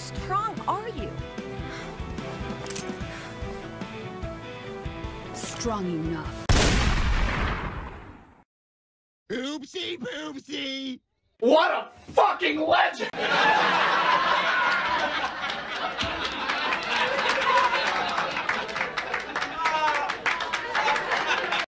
strong are you? Strong enough. Oopsie poopsie! What a fucking legend!